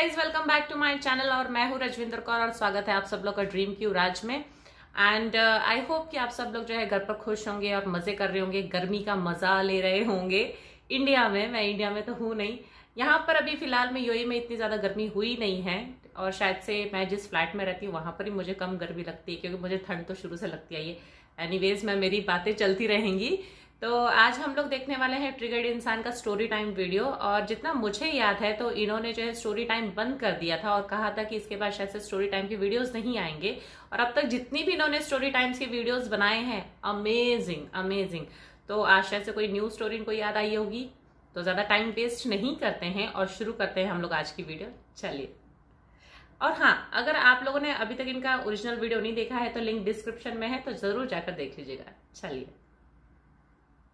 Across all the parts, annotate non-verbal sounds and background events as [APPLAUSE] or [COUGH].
Guys welcome back to my channel और मैं हूँ रजविंदर कौर और स्वागत है आप सब लोग का ड्रीम क्यू राज में। एंड आई होप कि आप सब लोग जो है घर पर खुश होंगे और मज़े कर रहे होंगे, गर्मी का मज़ा ले रहे होंगे। इंडिया में, मैं इंडिया में तो हूँ नहीं। यहाँ पर अभी फ़िलहाल में यूएई में इतनी ज़्यादा गर्मी हुई नहीं है और शायद से मैं जिस फ्लैट में रहती हूँ, वहाँ पर ही मुझे कम गर्मी लगती है, क्योंकि मुझे ठंड तो शुरू से लगती है ये। एनीवेज मैं मेरी बातें चलती रहेंगी। तो आज हम लोग देखने वाले हैं ट्रिगर्ड इंसान का स्टोरी टाइम वीडियो और जितना मुझे याद है तो इन्होंने जो है स्टोरी टाइम बंद कर दिया था और कहा था कि इसके बाद शायद से स्टोरी टाइम की वीडियोस नहीं आएँगे और अब तक जितनी भी इन्होंने स्टोरी टाइम्स की वीडियोस बनाए हैं अमेजिंग अमेजिंग तो आज शायद से कोई न्यू स्टोरी इनको याद आई होगी। तो ज़्यादा टाइम वेस्ट नहीं करते हैं और शुरू करते हैं हम लोग आज की वीडियो चलिए। और हाँ अगर आप लोगों ने अभी तक इनका ओरिजिनल वीडियो नहीं देखा है तो लिंक डिस्क्रिप्शन में है तो ज़रूर जाकर देख लीजिएगा। चलिए।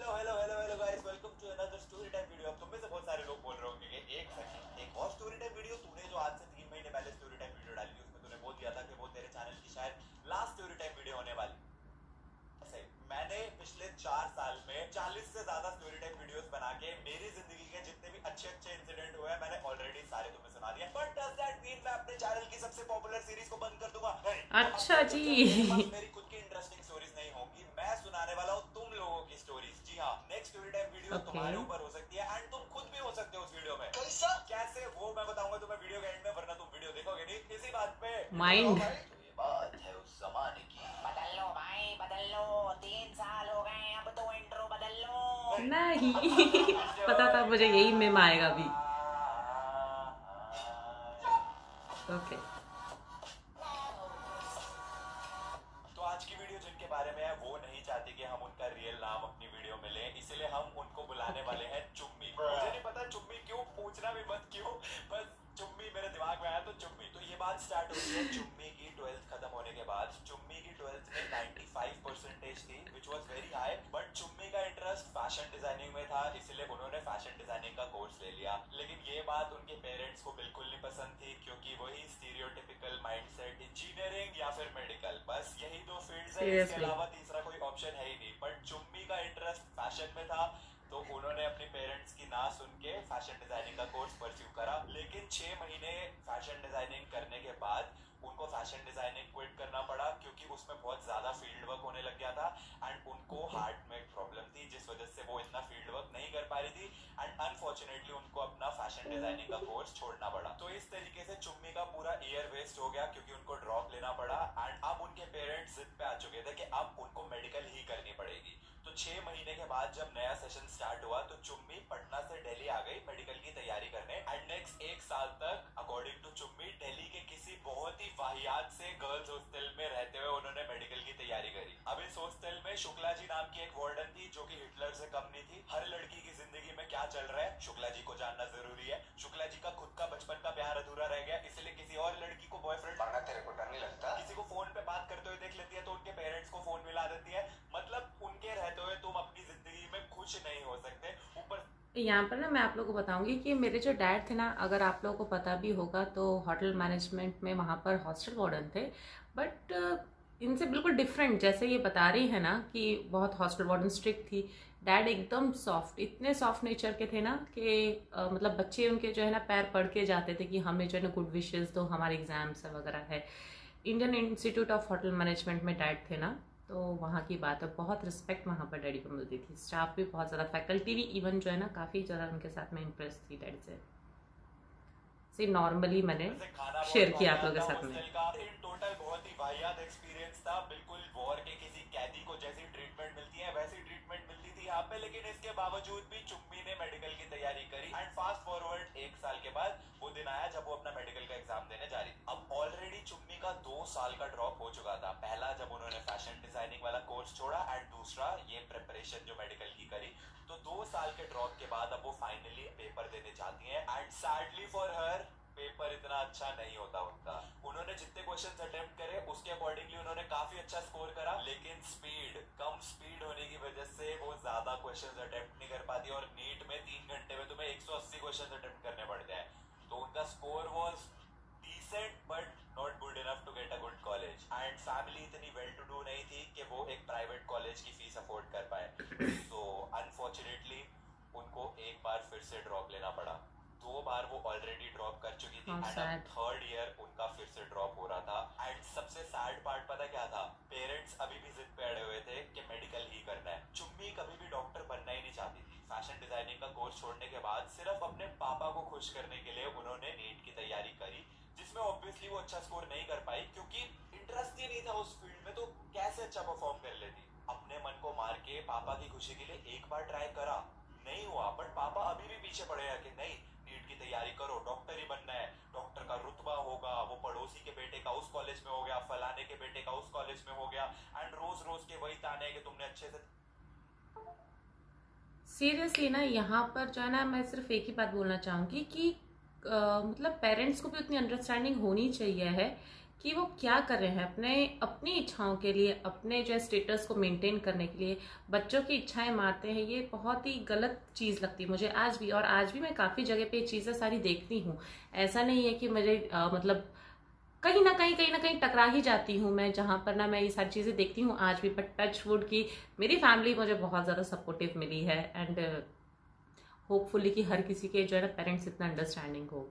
Hello hello hello hello guys welcome to another story time video अब तुम में से बहुत सारे लोग बोल रहे होंगे कि एक सेकंड एक और स्टोरी टाइम वीडियो तूने जो आज से तीन महीने पहले स्टोरी टाइम वीडियो डाली थी उसमें तूने बोल दिया था कि वो तेरे चैनल की शायद लास्ट स्टोरी टाइम वीडियो होने वाली। ऐसे मैंने पिछले चार साल में चालीस से ज़्यादा स्टोरी टाइम वीडियोस बना के मेरी ज़िंदगी के जितने भी अच्छे अच्छे इंसिडेंट हुए हैं मैंने ऑलरेडी सारे तुम्हें सुना दिए। बट डज दैट मीन मैं अपने चैनल की सबसे पॉपुलर सीरीज़ को बंद कर दूँगा? अच्छा जी। Video Okay. तुम्हारे ऊपर हो सकती है एंड तुम खुद भी हो सकते हो उस वीडियो में। कैसा? कैसे वो मैं बताऊँगा तुम्हें वीडियो के एंड में वरना तुम वीडियो देखोगे नहीं। इसी बात पे। Mind. तो ये बात है उस जमाने की। बदल लो भाई बदल लो। तीन साल हो गए अब तो इंट्रो बदल लो। नहीं। [LAUGHS] [LAUGHS] पता था मुझे यही मेम आएगा अभी। ओके तो आज की वीडियो जिनके बारे में है वो नहीं चाहती कि हम उनका रियल नाम अपनी वीडियो में लें इसीलिए हम वाले हैं चुम्मी। मुझे नहीं पता चुम्मी क्यों पूछना भी मत क्यों बस चुम्मी मेरे दिमाग में आया तो चुम्मी। तो ये बात स्टार्ट हुई है चुम्मी की ट्वेल्थ खत्म होने के बाद। चुम्मी की ट्वेल्थ में 95 परसेंटेज थी which was very high but चुम्मी का इंटरेस्ट फ़ैशन डिज़ाइनिंग में था इसलिए उन्होंने फ़ैशन डिज़ाइनिंग का कोर्स ले लिया। लेकिन ये बात उनके पेरेंट्स को बिल्कुल नहीं पसंद थी क्योंकि वही स्टीरियोटिपिकल माइंडसेट इंजीनियरिंग या फिर मेडिकल बस यही दो फील्ड्स है इसके अलावा तीसरा कोई ऑप्शन है ही नहीं बट चुम्मी का इंटरेस्ट फ़ैशन में था तो उन्होंने अपने पेरेंट्स की ना सुन के फ़ैशन डिज़ाइनिंग का कोर्स परस्यू करा लेकिन छह महीने फ़ैशन डिज़ाइनिंग करने के बाद उनको फ़ैशन डिज़ाइनिंग क्विट करना पड़ा क्योंकि उसमें बहुत ज़्यादा फ़ील्ड वर्क होने लग गया था एंड उनको हार्ट में प्रॉब्लम थी जिस वजह से वो इतना फ़ील्ड वर्क नहीं कर पा रही थी एंड अनफॉर्चुनेटली उनको अपना फ़ैशन डिज़ाइनिंग का कोर्स छोड़ना पड़ा। तो इस तरीके से चुम्मी का पूरा ईयर वेस्ट हो गया क्योंकि उनको ड्रॉप लेना पड़ा एंड अब उनके पेरेंट्स जिद पे आ चुके थे कि अब उनको मेडिकल ही करनी पड़ेगी। तो छह महीने के बाद जब नया सेशन स्टार्ट हुआ तो चुम्मी पटना से दिल्ली आ गई मेडिकल की तैयारी करने। एंड नेक्स्ट एक साल तक अकॉर्डिंग टू चुम्मी दिल्ली के किसी बहुत ही वाहियात से गर्ल्स हॉस्टल में रहते हुए उन्होंने मेडिकल की तैयारी करी। अब इस हॉस्टल में शुक्ला जी नाम की एक वार्डन थी, जो की हिटलर से कम नहीं थी। हर लड़की की ज़िंदगी में क्या चल रहा है, शुक्ला जी को जानना ज़रूरी है। खुश नहीं हो सकते। ऊपर यहाँ पर ना मैं आप लोगों को बताऊँगी कि मेरे जो डैड थे ना, अगर आप लोगों को पता भी होगा तो होटल मैनेजमेंट में वहाँ पर हॉस्टल वार्डन थे। बट इनसे बिल्कुल डिफरेंट, जैसे ये बता रही है ना कि बहुत हॉस्टल वार्डन स्ट्रिक्ट थी। डैड एकदम सॉफ्ट, इतने सॉफ्ट नेचर के थे ना कि मतलब बच्चे उनके जो है ना पैर पड़ के जाते थे कि हमें जो है ना गुड विशेज़ दो हमारे एग्ज़ाम्स वगैरह है। Indian institute of hotel management में डैड थे ना। तो वहाँ की बात है बहुत रिस्पेक्ट वहाँ पर डैडी को मिलती थी। स्टाफ भी बहुत ज़्यादा फैकल्टी भी इवन जो है ना काफ़ी ज़्यादा उनके साथ में इम्प्रेस थी डैडी से। से नॉर्मली मैंने शेयर किया आप लोगों के साथ में। इन टोटल बहुत ही वाहियात एक्सपीरियंस था। बिल्कुल वॉर के किसी कैदी को जैसी ट्रीटमेंट मिलती है वैसी ट्रीटमेंट मिलती थी यहाँ पे लेकिन इसके बावजूद भी चुम्मी ने मेडिकल की तैयारी करी। एंड फास्ट फॉरवर्ड एक साल के बाद वो दिन आया जब वो अपना मेडिकल का एग्ज़ाम देने जा रही अब ऑलरेडी चुम्मी का दो साल का ड्रॉप हो चुका था। पहला जब उन्होंने फ़ैशन डिज़ाइनिंग वाला कोर्स छोड़ा एंड दूसरा, ये प्रिपरेशन जो मेडिकल की करी तो दो साल के ड्रॉप के बाद अब वो फाइनली पेपर देने जाती हैं and sadly for her paper इतना अच्छा नहीं होता उनका। उन्होंने जितने क्वेश्चन अटेम्प्ट करे, उसके अकॉर्डिंगली उन्होंने काफ़ी अच्छा स्कोर करा, लेकिन स्पीड कम स्पीड होने की वजह से वो ज़्यादा क्वेश्चन अटेम्प्ट नहीं कर पाती और नीट में तीन घंटे में तुम्हें 180 क्वेश्चन अटेम्प्ट करने पड़ते हैं। तो उनका score was decent but not good enough to get a good college and family इतनी वेल टू डू नहीं थी कि वो एक प्राइवेट कॉलेज की फ़ीस अफोर्ड कर पाए। तो अनफॉर्चुनेटली उनको एक बार फिर से ड्रॉप लेना पड़ा। दो बार वो ऑलरेडी ड्रॉप कर चुकी थी। How sad. थर्ड ईयर उनका फिर से ड्रॉप हो रहा था। एंड सबसे सैड पार्ट पता क्या था? पेरेंट्स अभी भी जिद पे अड़े हुए थे कि मेडिकल ही करना है। चुम्मी कभी भी डॉक्टर बनना ही नहीं चाहती थी। फ़ैशन डिज़ाइनिंग का कोर्स छोड़ने के बाद सिर्फ़ अपने पापा को खुश करने के लिए उन्होंने नीट की तैयारी करी जिसमें ऑब्वियसली वो अच्छा स्कोर नहीं कर पाई क्योंकि इंटरेस्ट ही नहीं था उस फ़ील्ड में तो कैसे अच्छा परफॉर्म कर लेती? अपने मन को मार के पापा की खुशी के लिए एक बार ट्राई करा। नहीं हुआ बट पापा अभी भी पीछे पड़े हैं कि नहीं नीट की तैयारी करो डॉक्टर ही बनना है। डॉक्टर का रुतबा होगा वो पड़ोसी के बेटे का उस कॉलेज में हो गया फलाने के बेटे का उस कॉलेज में हो गया एंड रोज रोज के वही ताने कि तुमने अच्छे से सीरियसली ना यहाँ पर जो है ना मैं सिर्फ़ एक ही बात बोलना चाहूँगी कि अ, मतलब पेरेंट्स को भी उतनी अंडरस्टैंडिंग होनी चाहिए है। कि वो क्या कर रहे हैं अपने अपनी इच्छाओं के लिए अपने जो स्टेटस को मेंटेन करने के लिए। बच्चों की इच्छाएँ मारते हैं ये बहुत ही गलत चीज़ लगती है मुझे आज भी और आज भी मैं काफ़ी जगह पे ये चीज़ें सारी देखती हूँ। ऐसा नहीं है कि मुझे अ, मतलब कहीं ना कहीं कहीं ना कहीं टकरा ही जाती हूँ मैं जहाँ पर ना मैं ये सारी चीज़ें देखती हूँ आज भी बट टच वुड की मेरी फैमिली मुझे बहुत ज़्यादा सपोर्टिव मिली है एंड होपफुली कि हर किसी के जो है ना पेरेंट्स इतना अंडरस्टैंडिंग हो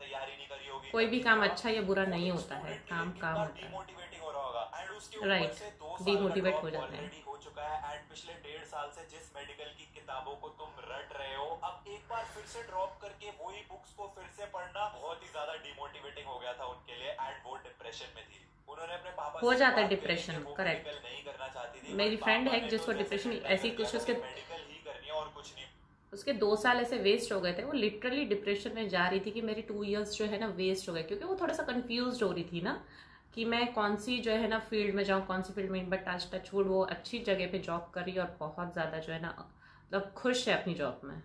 तैयारी कोई भी काम अच्छा या बुरा नहीं होता है काम काम होता है। हो Demotivate का हो जाते हैं। हो चुका है। एंड पिछले डेढ़ साल से जिस मेडिकल की किताबों को तुम रट रहे हो अब एक बार फिर से ड्रॉप करके वही बुक्स को फिर से पढ़ना बहुत ही ज़्यादा डिमोटिवेटिंग हो गया था उनके लिए। एंड वो डिप्रेशन में थी। उन्होंने अपने पापा हो जाता है बात करी depression, कि वो correct. medical नहीं करना चाहती थी मेरी फ्रेंड है जिसको तो जैसे depression declare ऐसी कुछ उसके- उसके दो साल ऐसे वेस्ट हो गए थे, वो लिटरली डिप्रेशन में जा रही थी कि मेरे टू इयर्स जो है ना वेस्ट हो गए, क्योंकि वो थोड़ा सा कंफ्यूज हो रही थी ना कि मैं कौन सी जो है ना फ़ील्ड में जाऊँ, कौन सी फ़ील्ड में बट आज टचवुड वो अच्छी जगह पे जॉब कर रही और बहुत ज़्यादा जो है ना मतलब खुश है अपनी जॉब में।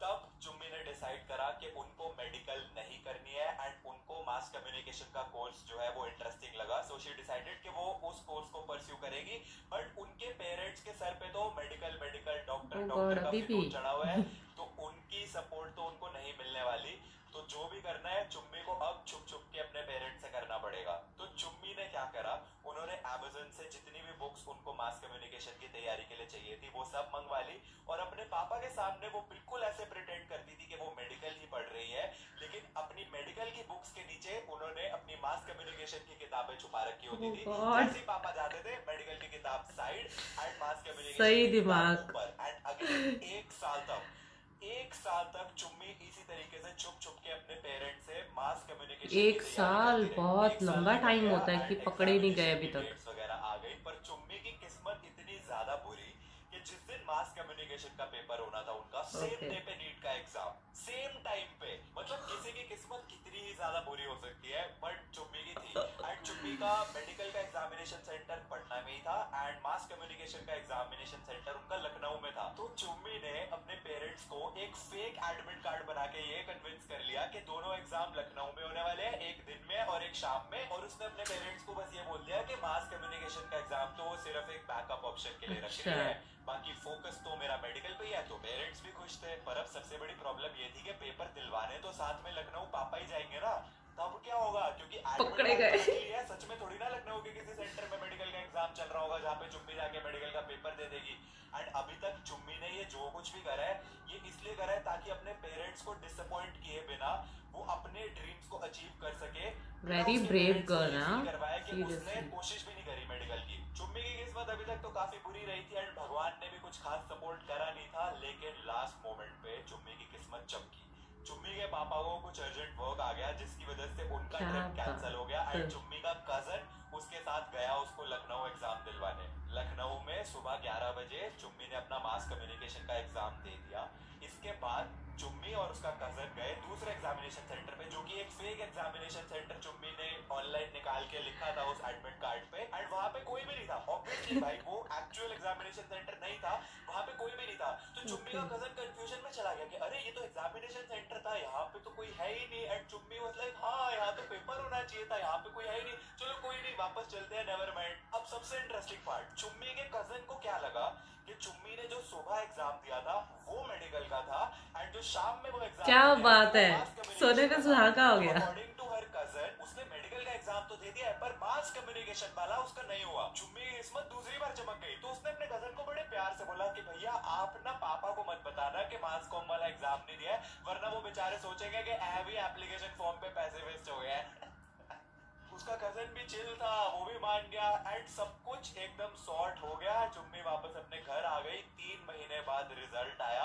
तब चुम्मी ने डिसाइड करा कि उनको मेडिकल नहीं करनी है एंड उनको मास कम्युनिकेशन का कोर्स जो है वो इंटरेस्टिंग लगा। सो शी डिसाइडेड कि वो उस कोर्स को परस्यू करेगी। बट उनके पेरेंट्स के सर पे तो मेडिकल मेडिकल डॉक्टर डॉक्टर का भी। चढ़ा हुआ है। [LAUGHS] तो उनकी सपोर्ट तो उनको नहीं मिलने वाली। तो जो भी करना है चुम्मी को अब छुप छुप के अपने पेरेंट्स से करना पड़ेगा। तो चुम्मी ने क्या करा? उन्होंने Amazon से जितनी भी बुक्स उनको मास कम्युनिकेशन की तैयारी के लिए चाहिए थी वो सब मंगवा ली और अपने पापा के सामने वो बिल्कुल ऐसे प्रिटेंड करती थी कि वो मेडिकल ही पढ़ रही है लेकिन अपनी मेडिकल की बुक्स के नीचे उन्होंने अपनी मास कम्युनिकेशन की किताबें छुपा रखी होती Oh थी. जैसे ही पापा जाते थे मेडिकल की किताब साइड एंड मास कम्युनिकेशन सही दिमाग। ऊपर एंड अगले एक साल तक एक साल तक चुम्मी इसी तरीके से छुप छुप के अपने पेरेंट्स से मास कम्युनिकेशन एक साल बहुत लंबा टाइम होता है कि पकड़े नहीं गए अभी तक। वगैरह आ गई पर चुम्मी की किस्मत इतनी ज़्यादा बुरी कि जिस दिन मास कम्युनिकेशन का पेपर होना था उनका सेम डे पे नीट का एग्ज़ाम सेम टाइम पे। मतलब किसी की किस्मत कितनी ही ज़्यादा बुरी हो सकती है बट चुम्मी की थी। एंड चुम्मी का मेडिकल का एग्जामिनेशन सेंटर पटना में ही था एंड मास कम्युनिकेशन का एग्जामिनेशन सेंटर उनका लखनऊ में था। तो चुम्मी ने अपने पेरेंट्स को एक फेक एडमिट कार्ड बना के ये कन्विंस कर लिया कि दोनों एग्ज़ाम लखनऊ में होने वाले हैं एक दिन में और एक शाम में। और उसने अपने पेरेंट्स को बस ये बोल दिया कि मास कम्युनिकेशन का एग्ज़ाम तो सिर्फ़ एक बैकअप ऑप्शन के लिए रखे अच्छा। है। बाकी फोकस तो मेरा मेडिकल पे ही है तो पेरेंट्स भी खुश थे। पर अब सबसे बड़ी प्रॉब्लम ये थी कि पेपर दिलवाने तो साथ में लखनऊ पापा ही जाएँगे ना। तब क्या होगा? क्योंकि पकड़े गए। सच में थोड़ी ना लखनऊ के किसी सेंटर में मेडिकल का एग्ज़ाम चल रहा होगा जहाँ पे चुम्बी जाके मेडिकल का पेपर दे देगी। एंड अभी तक ये जो कुछ भी करा है ये इसलिए करा है ताकि अपने पेरेंट्स को डिसअपॉइंट किए बिना वो अपने ड्रीम्स को अचीव कर सके। हाँ? feel करवाया कि उसने कोशिश भी नहीं करी मेडिकल की। चुम्मी की किस्मत अभी तक तो काफ़ी बुरी रही थी एंड भगवान ने भी कुछ खास सपोर्ट करा नहीं था लेकिन लास्ट मोमेंट पे चुम्बी की किस्मत चमकी। चुम्मी के पापा को कुछ अर्जेंट वर्क आ गया जिसकी वजह से उनका ट्रिप कैंसिल हो गया। एंड। चुम्मी का कज़न उसके साथ गया उसको लखनऊ एग्ज़ाम दिलवाने। लखनऊ में सुबह 11 बजे चुम्मी ने अपना मास कम्युनिकेशन का एग्ज़ाम दे दिया। इसके बाद चुम्मी और उसका कज़न गए दूसरे एग्जामिनेशन सेंटर पे, जो कि एक फेक एग्जामिनेशन सेंटर चुम्मी ने ऑनलाइन निकाल के लिखा था उस एडमिट कार्ड पे। एंड वहाँ पे कोई भी नहीं था। ऑब्वियसली भाई, वो एक्चुअल एग्जामिनेशन सेंटर नहीं था। वहाँ पे कोई भी नहीं था। तो चुम्मी का कज़न कंफ्यूजन में चला गया कि अरे, ये तो एग्जामिनेशन सेंटर था। यहाँ पे तो कोई है ही नहीं। एंड चुम्मी लाइक हाँ चाहिए था यहाँ पे कोई है ही नहीं। चलो कोई नहीं वापस चलते हैं नेवर माइंड अब सबसे इंटरेस्टिंग पार्ट चुम्मी के कज़न को क्या लगा कि चुम्मी ने जो सुबह एग्ज़ाम दिया था वो मेडिकल का था एंड जो शाम में वो एग्ज़ाम क्या बात है? सोने पे सुहागा हो गया। अकॉर्डिंग टू हर कज़न उसने मेडिकल का एग्ज़ाम तो दे दिया पर मास कम्युनिकेशन वाला उसका नहीं हुआ। चुम्मी की किस्मत दूसरी बार चमक गई तो उसने अपने कज़न को बड़े प्यार से बोला कि भैया आप ना पापा को मत बताना कि मास कॉम वाला एग्ज़ाम नहीं दिया है वरना वो बेचारे सोचेंगे कि भी एप्लीकेशन फॉर्म पे पैसे वेस्ट हो गए उसका कज़न भी चिल था, वो भी मान गया एंड सब कुछ एकदम सॉर्ट हो गया। चुम्मी वापस अपने घर आ गई। तीन महीने बाद रिज़ल्ट आया।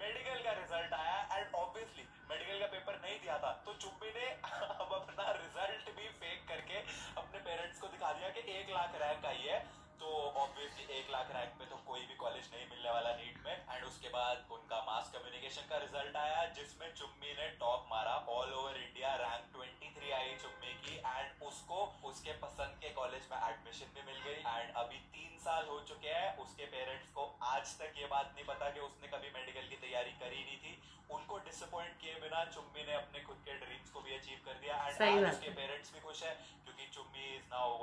मेडिकल का रिज़ल्ट आया एंड ऑब्वियसली मेडिकल का पेपर नहीं दिया था। तो चुम्बी ने [LAUGHS] अब अपना रिज़ल्ट भी फेक करके अपने पेरेंट्स को दिखा दिया कि एक लाख रैंक आई है। तो ऑब्वियसली एक लाख रैंक पे तो कोई भी कॉलेज नहीं मिलने वाला नीट में। एंड उसके बाद उनका मास कम्युनिकेशन का रिज़ल्ट आया, जिसमें चुम्बी ने टॉप मारा ऑल ओवर इंडिया रैंक 23 आई चुम्बी की एंड उसको उसके पसंद के कॉलेज में एडमिशन भी मिल गई। एंड अभी तीन साल हो चुके हैं उसके पेरेंट्स को आज तक ये बात नहीं पता कि उसने कभी मेडिकल की तैयारी करी नहीं थी। उनको डिसअपॉइंट किए बिना चुम्बी ने अपने खुद के ड्रीम्स को भी अचीव कर दिया। एंड उसके पेरेंट्स भी खुश है क्योंकि चुम्बी इज़ नाउ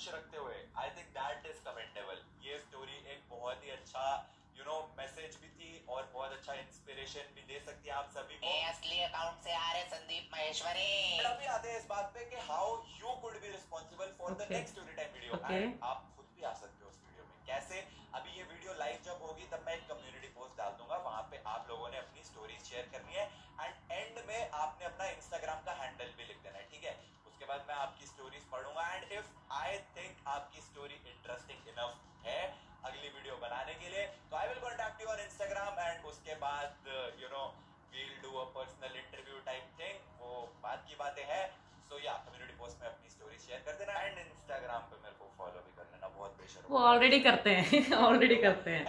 खुश रखते हुए I think that is commendable ये स्टोरी एक बहुत ही अच्छा यू नो मैसेज भी थी और बहुत अच्छा इंस्पिरेशन भी दे सकती है आप सभी को। असली अकाउंट से आ रहे संदीप महेश्वरी। अभी आते हैं इस बात पे कि how you could be responsible for the next story time video आप वो ऑलरेडी करते हैं ऑलरेडी करते हैं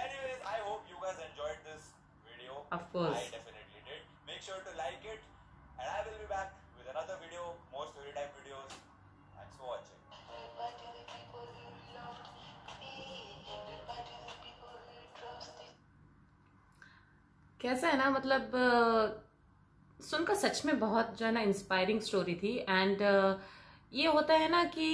this video of course I Make sure to like it and I will be back with another video, more story time videos. Thanks for watching. कैसा है ना मतलब सुनकर सच में बहुत जो है ना इंस्पायरिंग स्टोरी थी एंड ये होता है ना कि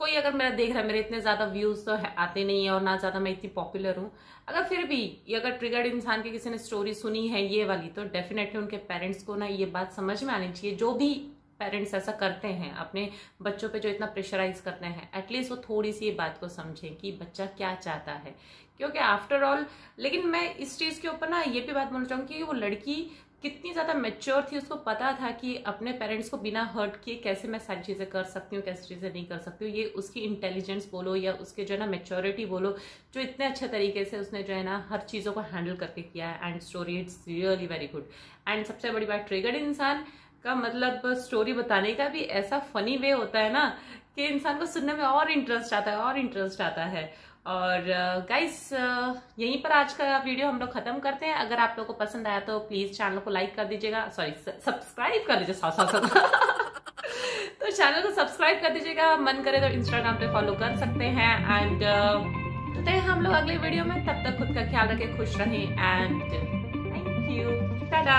कोई अगर मेरा देख रहा है, मेरे इतने ज़्यादा व्यूज़ तो आते नहीं है और ना ज़्यादा मैं इतनी पॉपुलर हूँ, अगर फिर भी ये अगर ट्रिगर्ड इंसान की किसी ने स्टोरी सुनी है ये वाली तो डेफिनेटली उनके पेरेंट्स को ना ये बात समझ में आनी चाहिए। जो भी पेरेंट्स ऐसा करते हैं, अपने बच्चों पे जो इतना प्रेशराइज करते हैं एटलीस्ट वो थोड़ी सी ये बात को समझें कि बच्चा क्या चाहता है। क्योंकि आफ्टर ऑल लेकिन मैं इस चीज़ के ऊपर ना ये भी बात बोलना चाहूँगी कि वो लड़की कितनी ज़्यादा मेच्योर थी उसको पता था कि अपने पेरेंट्स को बिना हर्ट किए कैसे मैं सारी चीज़ें कर सकती हूँ, कैसी चीज़ें नहीं कर सकती हूँ। ये उसकी इंटेलिजेंस बोलो या उसके जो है ना मेच्योरिटी बोलो, जो इतने अच्छे तरीके से उसने जो है ना हर चीज़ों को हैंडल करके किया है। And story it's really very good and सबसे बड़ी बात ट्रिगर्ड इंसान का मतलब स्टोरी बताने का भी ऐसा फनी वे होता है ना कि इंसान को सुनने में और इंटरेस्ट आता है, और इंटरेस्ट आता है। और गाइस यहीं पर आज का वीडियो हम लोग खत्म करते हैं। अगर आप लोग को पसंद आया तो प्लीज़ चैनल को लाइक कर दीजिएगा। सॉरी सब्सक्राइब कर दीजिए। सौ सौ सौ तो चैनल को सब्सक्राइब कर दीजिएगा। मन करे तो इंस्टाग्राम पे फॉलो कर सकते हैं। एंड तो हम लोग अगले वीडियो में। तब तक खुद का ख्याल रखें, खुश रहें। And thank you Tata